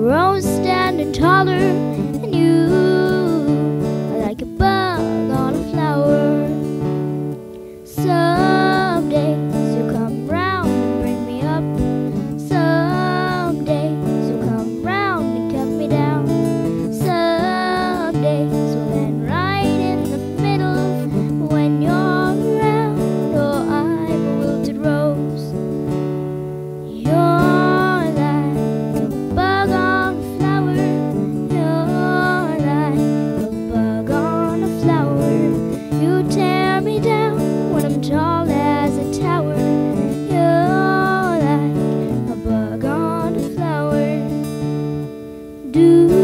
You're always standing taller than you. do.